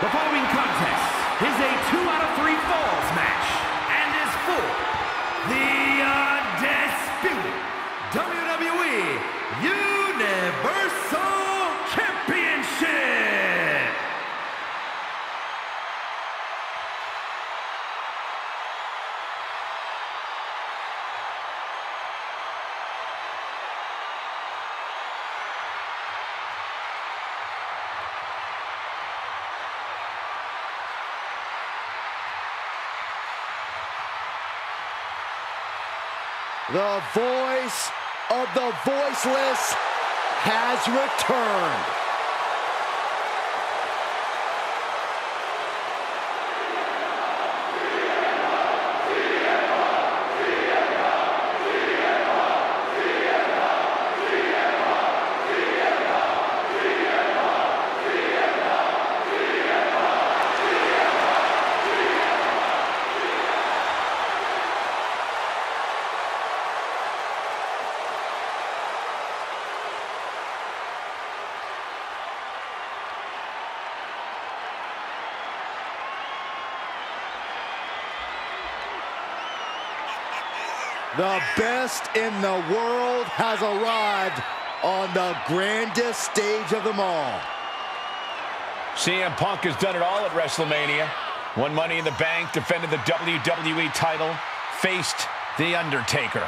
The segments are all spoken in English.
The following contest is a two out of three falls The voice of the voiceless has returned. The best in the world has arrived on the grandest stage of them all. CM Punk has done it all at WrestleMania. Won Money in the Bank, defended the WWE title, faced The Undertaker.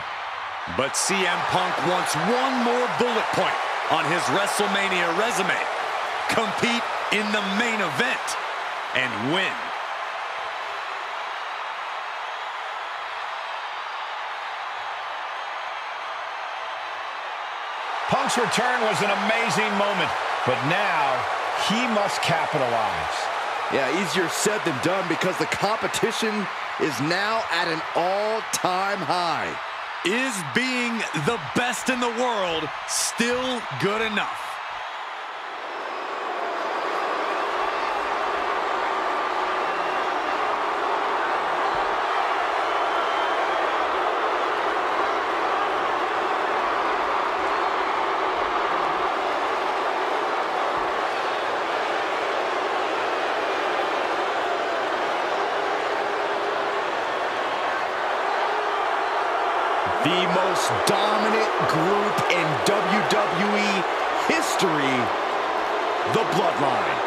But CM Punk wants one more bullet point on his WrestleMania resume. Compete in the main event and win. Punk's return was an amazing moment, but now he must capitalize. Yeah, easier said than done because the competition is now at an all-time high. Is being the best in the world still good enough? Bloodline.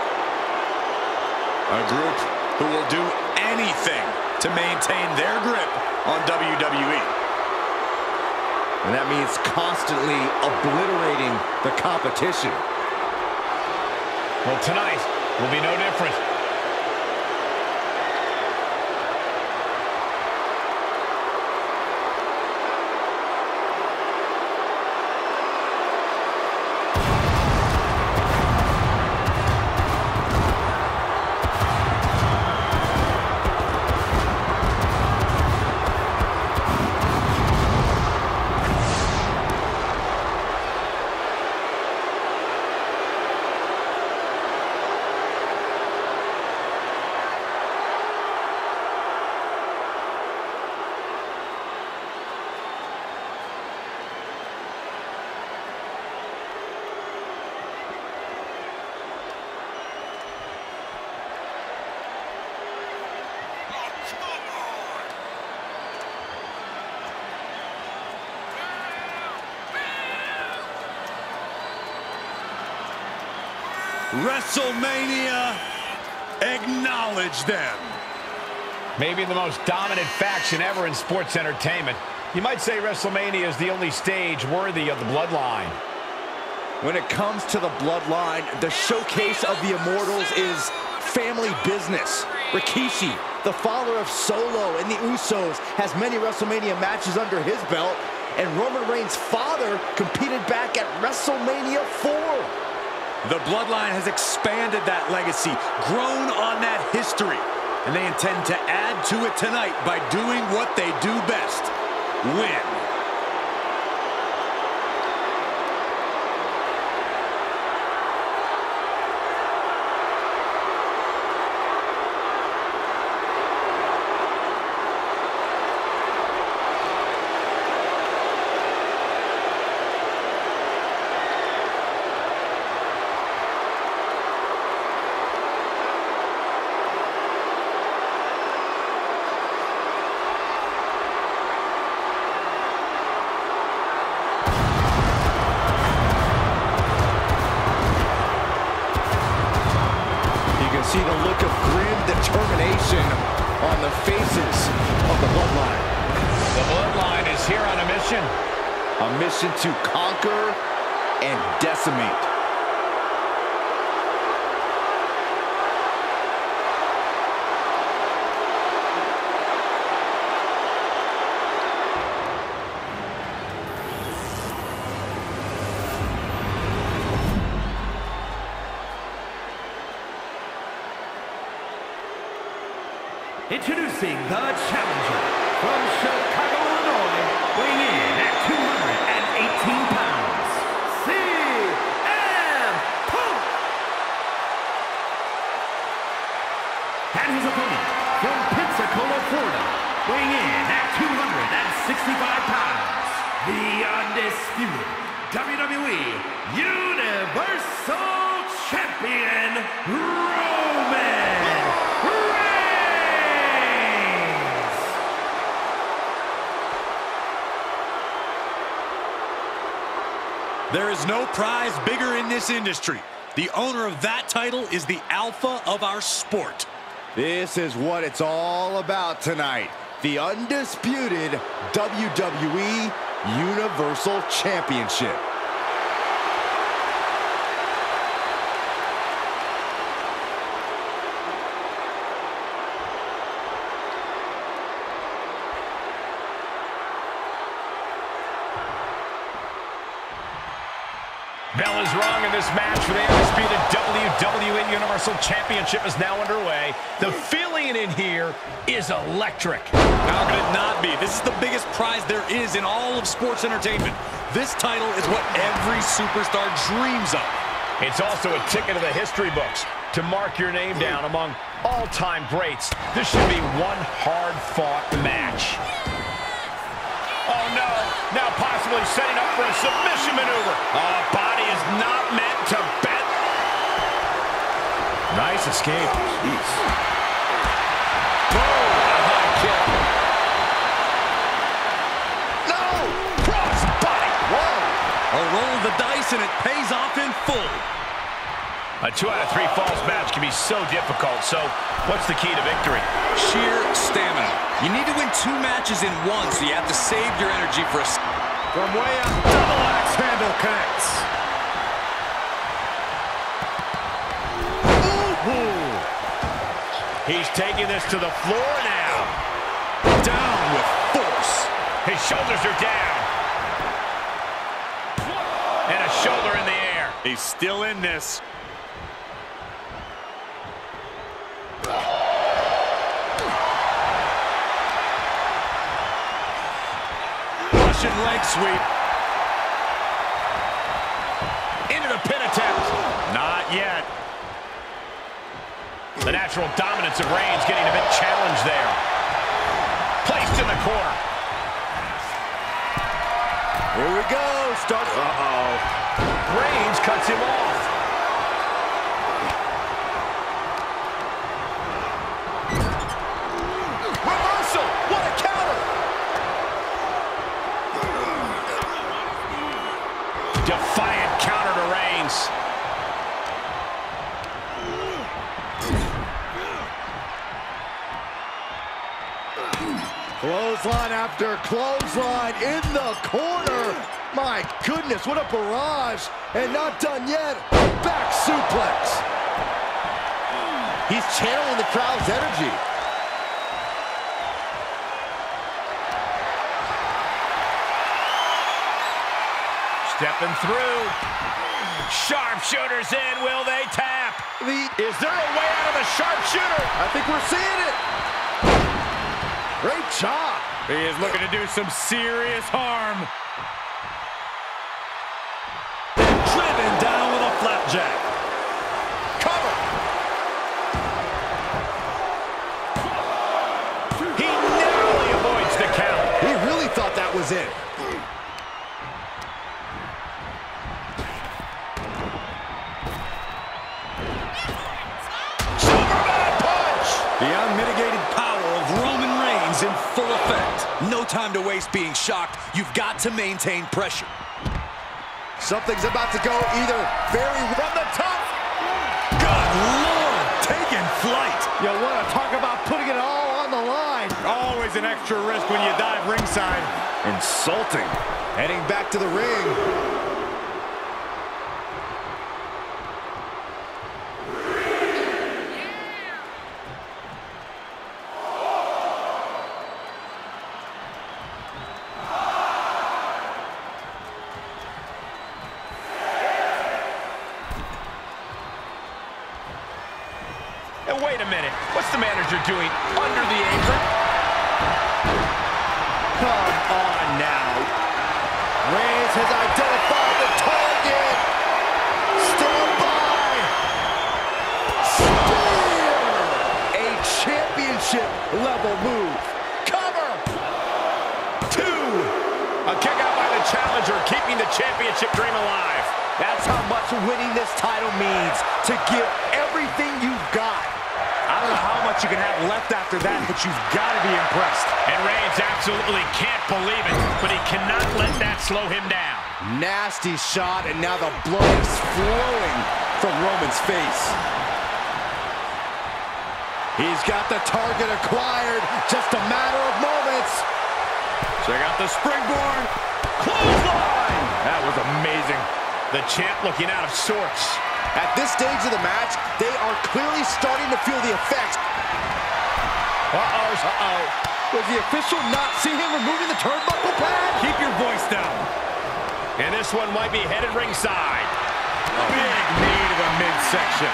A group who will do anything to maintain their grip on WWE. And that means constantly obliterating the competition. Well, tonight will be no different. WrestleMania, acknowledge them. Maybe the most dominant faction ever in sports entertainment. You might say WrestleMania is the only stage worthy of the bloodline. When it comes to the bloodline, the showcase of the Immortals is family business. Rikishi, the father of Solo and the Usos, has many WrestleMania matches under his belt, and Roman Reigns' father competed back at WrestleMania 4. The Bloodline has expanded that legacy, grown on that history, and they intend to add to it tonight by doing what they do best, win. And decimate. The undisputed WWE Universal Champion, Roman Reigns! There is no prize bigger in this industry. The owner of that title is the alpha of our sport. This is what it's all about tonight. The undisputed WWE Universal Championship. Bell is wrong in this match for the undisputed WWE Universal Championship is now underway. The feeling in here is electric. How could it not be? This is the biggest prize there is in all of sports entertainment. This title is what every superstar dreams of. It's also a ticket to the history books to mark your name down among all-time greats. This should be one hard-fought match. Oh, possibly setting up for a submission maneuver. Oh, body is not meant to bend. Nice escape. Jeez. Boom! A high kick. No! Cross body! Whoa! A roll of the dice and it pays off in full. A two out of three falls match can be so difficult. So what's the key to victory? Sheer stamina. You need to win two matches in one, so you have to save your energy for a... From way up, double axe handle connects. He's taking this to the floor now. Down with force. His shoulders are down. And a shoulder in the air. He's still in this. Russian leg sweep. Into the pin attempt. Not yet. The natural dominance of Reigns getting a bit challenged there. Placed in the corner. Here we go. Start. Uh-oh. Reigns cuts him off. Clothesline after clothesline in the corner. My goodness, what a barrage. And not done yet. Back suplex. He's channeling the crowd's energy. Stepping through. Sharpshooters in. Will they tap? The, Is there a way out of the sharpshooter? I think we're seeing it. Great job. He is looking to do some serious harm. Driven down with a flapjack. Cover. He narrowly avoids the count. He really thought that was it. Time to waste being shocked. You've got to maintain pressure. Something's about to go either very from the top. Good Lord, taking flight. You want to talk about putting it all on the line. Always an extra risk when you dive ringside. Insulting. Heading back to the ring. Challenger, keeping the championship dream alive. That's how much winning this title means. To give everything you've got. I don't know how much you can have left after that, but you've got to be impressed. And Reigns absolutely can't believe it, but he cannot let that slow him down. Nasty shot, and now the blood is flowing from Roman's face. He's got the target acquired, just a matter of moments. Check out the springboard. Clothesline! That was amazing. The champ looking out of sorts. At this stage of the match, they are clearly starting to feel the effects. Uh-oh, uh-oh. Was the official not see him removing the turnbuckle pad? Keep your voice down. And this one might be headed ringside. Big knee to the midsection.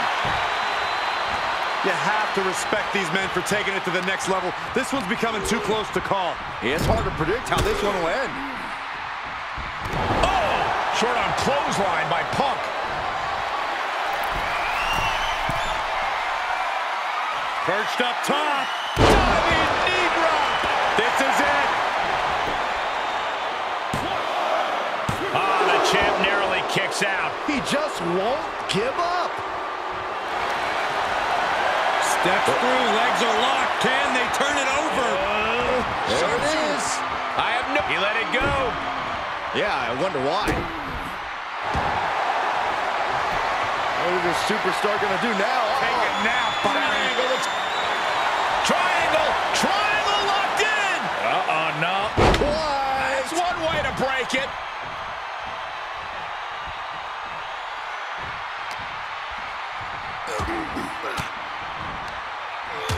You have to respect these men for taking it to the next level. This one's becoming too close to call. It's hard to predict how this one will end. Oh! Short on clothesline by Punk. Perched up top. Diving knee drop. This is it. Ah, the champ narrowly kicks out. He just won't give up. Steps through. Legs are locked. Can they turn it over? There it is. I have no... He let it go. Yeah, I wonder why. What is this superstar going to do now? Take Oh. a nap. Triangle. Triangle. Triangle locked in. Uh-oh, no. What? That's one way to break it.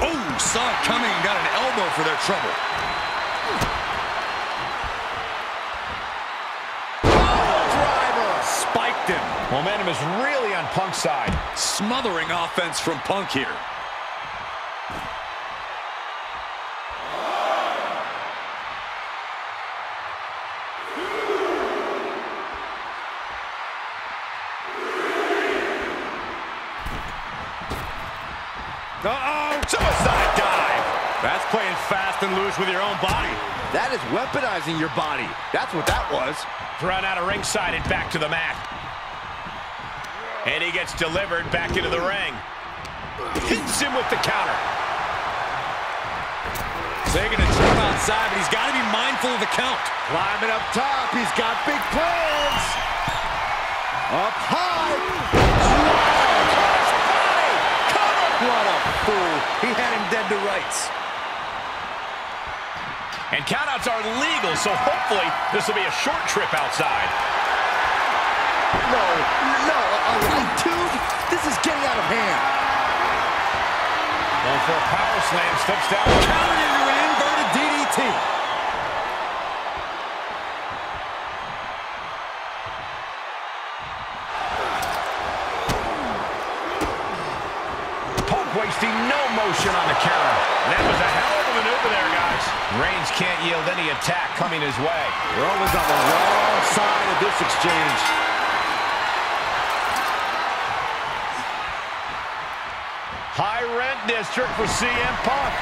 Oh, saw it coming and got an elbow for their trouble. Momentum is really on Punk's side. Smothering offense from Punk here. Uh-oh! Suicide dive. That's playing fast and loose with your own body. That is weaponizing your body. That's what that was. Thrown out of ringside and back to the mat. And he gets delivered back into the ring. Hits him with the counter. Taking a trip outside, but he's got to be mindful of the count. Climbing up top. He's got big plans. Up high. What a fool. He had him dead to rights. And countouts are legal, so hopefully this will be a short trip outside. No, no, all right, dude. This is getting out of hand. Going for a power slam, steps down. Countered into an inverted DDT. Punk wasting no motion on the counter. That was a hell of a maneuver there, guys. Reigns can't yield any attack coming his way. Roman's on the wrong side of this exchange. High rent district for CM Punk.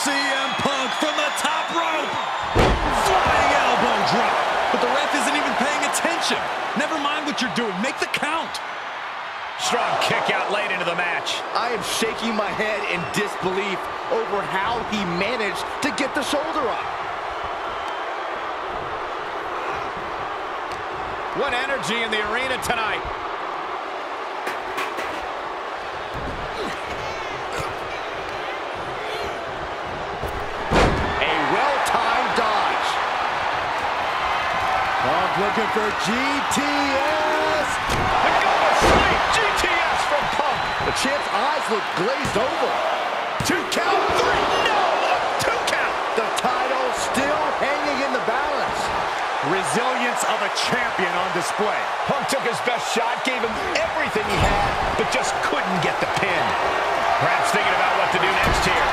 CM Punk from the top rope. Flying elbow drop. But the ref isn't even paying attention. Never mind what you're doing. Make the count. Strong kick out late into the match. I am shaking my head in disbelief over how he managed to get the shoulder up. What energy in the arena tonight. Looking for GTS. The go to sleep. GTS from Punk. The champ's eyes look glazed over. Two count. Three. No. Two count. The title still hanging in the balance. Resilience of a champion on display. Punk took his best shot, gave him everything he had, but just couldn't get the pin. Perhaps thinking about what to do next here.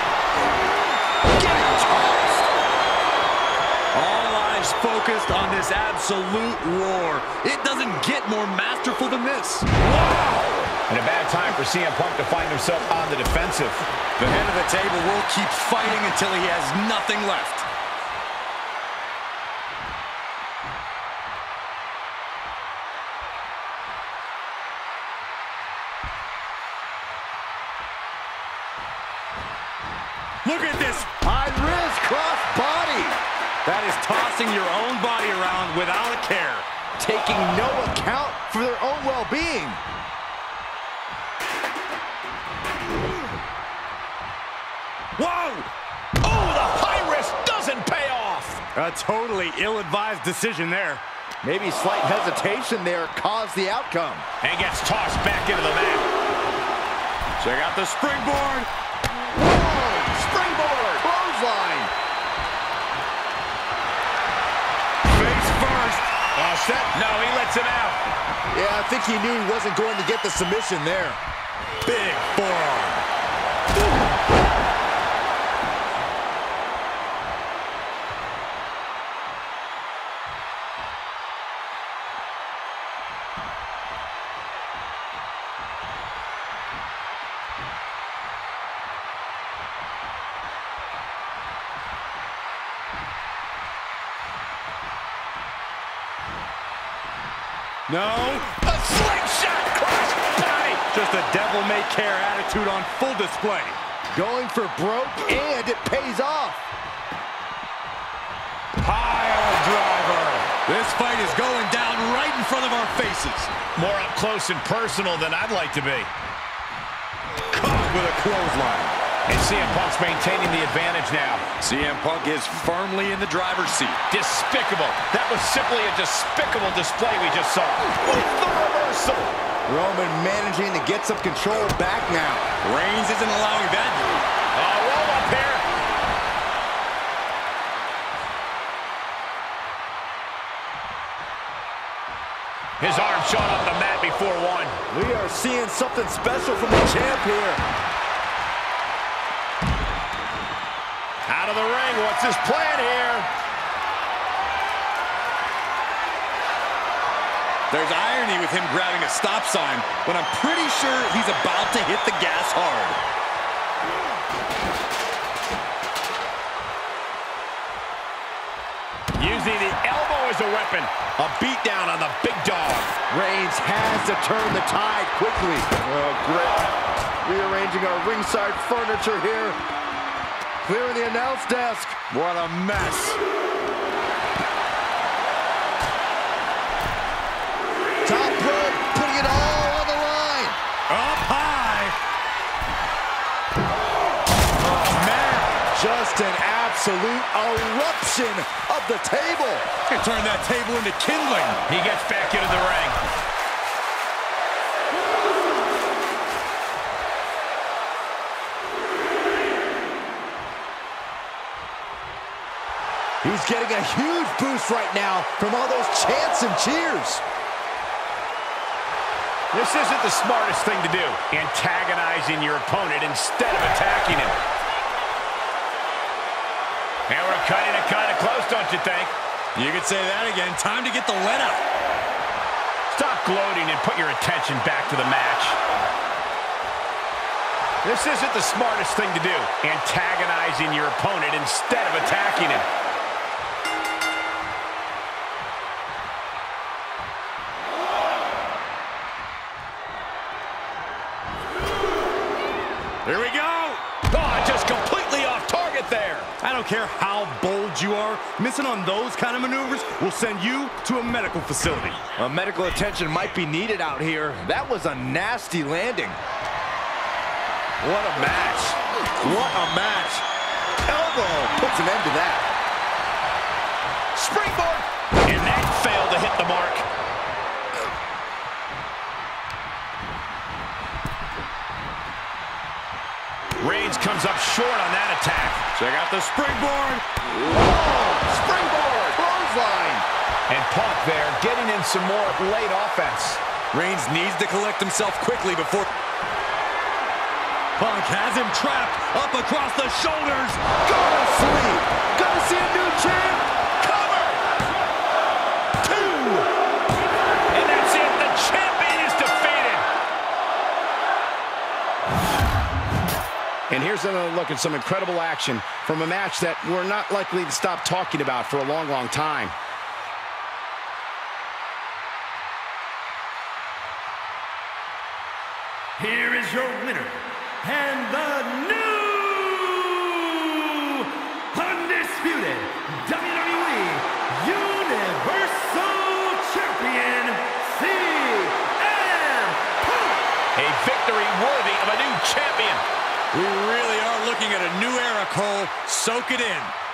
Getting tossed. All eyes focused on this absolute war. It doesn't get more masterful than this. Wow! And a bad time for CM Punk to find himself on the defensive. The head of the table will keep fighting until he has nothing left. Without a care. Taking no account for their own well-being. Whoa! Oh, the high risk doesn't pay off. A totally ill-advised decision there. Maybe slight hesitation there caused the outcome. And gets tossed back into the mat. Check out the springboard. Set? No, he lets it out. Yeah, I think he knew he wasn't going to get the submission there. Big forearm. No, A slingshot cross body. just a devil-may-care attitude on full display. Going for broke, and it pays off. Pile driver. This fight is going down right in front of our faces. More up close and personal than I'd like to be. Caught with a clothesline. And CM Punk's maintaining the advantage now. CM Punk is firmly in the driver's seat. Despicable. That was simply a despicable display we just saw. With the reversal. Roman managing to get some control back now. Reigns isn't allowing that. Oh, roll up here. His arm shot off the mat before one. We are seeing something special from the champ here. Out of the ring. What's his plan here? There's irony with him grabbing a stop sign, but I'm pretty sure he's about to hit the gas hard. Using the elbow as a weapon. A beatdown on the big dog. Reigns has to turn the tide quickly. Oh, great. Rearranging our ringside furniture here. Clearing the announce desk. What a mess. Top rope, putting it all on the line. Up high. Oh, man. Just an absolute eruption of the table. Turn that table into kindling. He gets back into the ring. He's getting a huge boost right now from all those chants and cheers. This isn't the smartest thing to do, antagonizing your opponent instead of attacking him. And we're cutting it kind of close, don't you think? You could say that again. Time to get the let out. Stop gloating and put your attention back to the match. This isn't the smartest thing to do, antagonizing your opponent instead of attacking him. Here we go. Oh, just completely off target there. I don't care how bold you are, missing on those kind of maneuvers will send you to a medical facility. A medical attention might be needed out here. That was a nasty landing. What a match. What a match. Elbow puts an end to that. Springboard. And that failed to hit the mark. Reigns comes up short on that attack. Check out the springboard. Springboard, clothesline. And Punk there getting in some more late offense. Reigns needs to collect himself quickly before... Punk has him trapped up across the shoulders. Go to sleep. Gonna see a new champ. Here's another look at some incredible action from a match that we're not likely to stop talking about for a long, long time. Here is your winner, and the new at a new era, Cole. Soak it in.